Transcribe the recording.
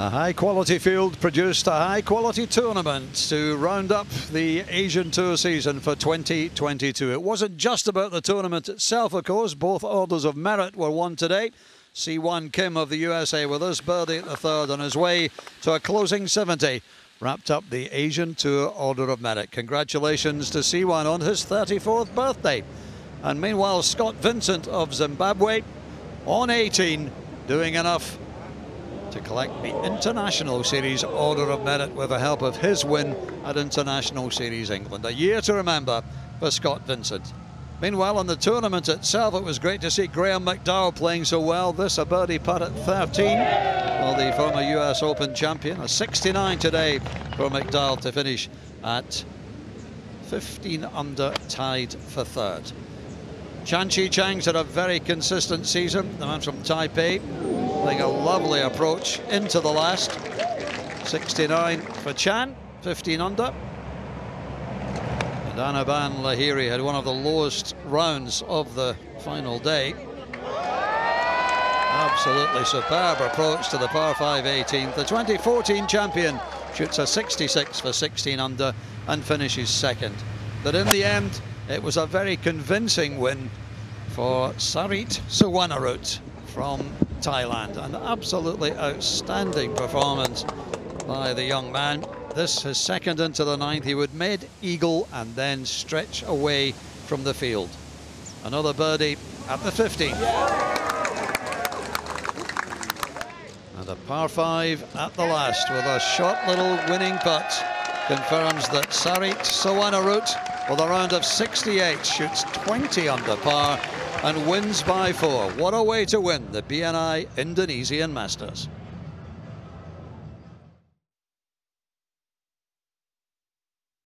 A high quality field produced a high quality tournament to round up the Asian Tour season for 2022. It wasn't just about the tournament itself, of course. Both orders of merit were won today. Sihwan Kim of the USA with us, birdie at the third on his way to a closing 70. Wrapped up the Asian Tour Order of Merit. Congratulations to Sihwan on his 34th birthday. And meanwhile, Scott Vincent of Zimbabwe on 18, doing enough to collect the International Series Order of Merit with the help of his win at International Series England. A year to remember for Scott Vincent. Meanwhile, in the tournament itself, it was great to see Graeme McDowell playing so well. This a birdie putt at 13. Well, the former US Open champion, a 69 today for McDowell to finish at 15 under, tied for third. Chan Shih-chang's had a very consistent season. The man from Taipei a lovely approach into the last. 69 for Chan, 15 under. And Anirban Lahiri had one of the lowest rounds of the final day. Absolutely superb approach to the par 5 18th. The 2014 champion shoots a 66 for 16 under and finishes second. But in the end, it was a very convincing win for Sarit Suwannarut from Thailand. An absolutely outstanding performance by the young man. This his second into the ninth. He would mid-eagle and then stretch away from the field. Another birdie at the 15. And a par five at the last with a short little winning putt confirms that Sarit Suwannarut with a round of 68 shoots 20 under par and wins by four. What a way to win the BNI Indonesian Masters.